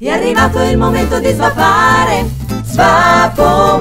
È arrivato il momento di svapare, Svapo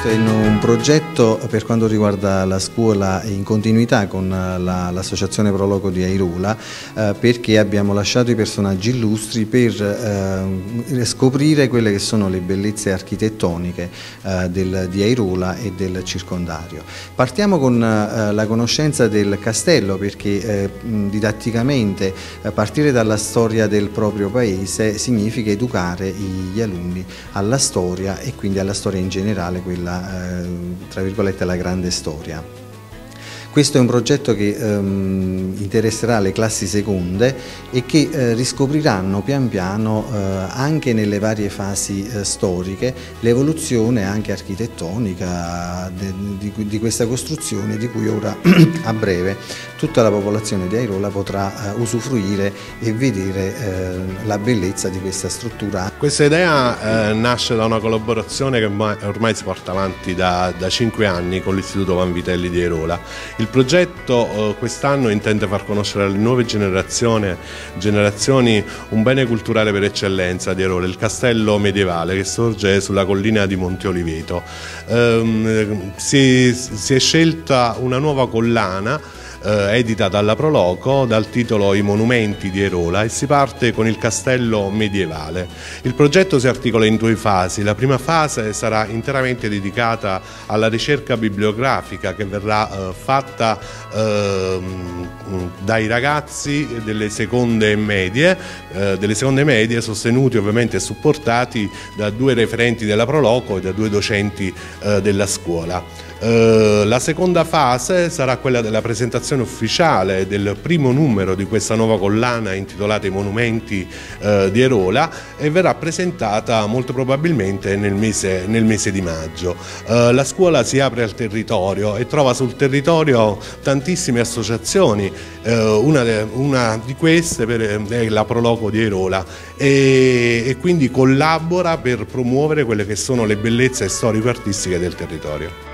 Questo è un progetto per quanto riguarda la scuola in continuità con l'associazione Proloco di Airula eh, perché abbiamo lasciato i personaggi illustri per eh, scoprire quelle che sono le bellezze architettoniche eh, del, di Airula e del circondario. Partiamo con la conoscenza del castello perché didatticamente partire dalla storia del proprio paese significa educare gli alunni alla storia e quindi alla storia in generale, quella la, eh, tra virgolette, la grande storia. Questo è un progetto che ehm, interesserà le classi seconde e che eh, riscopriranno pian piano eh, anche nelle varie fasi eh, storiche l'evoluzione anche architettonica de, di, di, questa costruzione di cui ora a breve tutta la popolazione di Airola potrà eh, usufruire e vedere eh, la bellezza di questa struttura. Questa idea eh, nasce da una collaborazione che ormai si porta avanti da, da 5 anni con l'Istituto Vanvitelli di Airola il progetto quest'anno intende far conoscere alle nuove generazioni, un bene culturale per eccellenza di Erole, il castello medievale che sorge sulla collina di Monte Oliveto. Um, si, si è scelta una nuova collana eh, edita dalla Proloco dal titolo I monumenti di Erola e si parte con il castello medievale. Il progetto si articola in due fasi, la prima fase sarà interamente dedicata alla ricerca bibliografica che verrà eh, fatta eh, dai ragazzi delle seconde medie, eh, delle seconde medie sostenuti ovviamente e supportati da due referenti della Proloco e da due docenti eh, della scuola. Uh, la seconda fase sarà quella della presentazione ufficiale del primo numero di questa nuova collana intitolata I monumenti uh, di Erola e verrà presentata molto probabilmente nel mese, nel mese di maggio. Uh, la scuola si apre al territorio e trova sul territorio tantissime associazioni, una, de, una, di queste per, è la Proloco di Erola e, e quindi collabora per promuovere quelle che sono le bellezze storico-artistiche del territorio.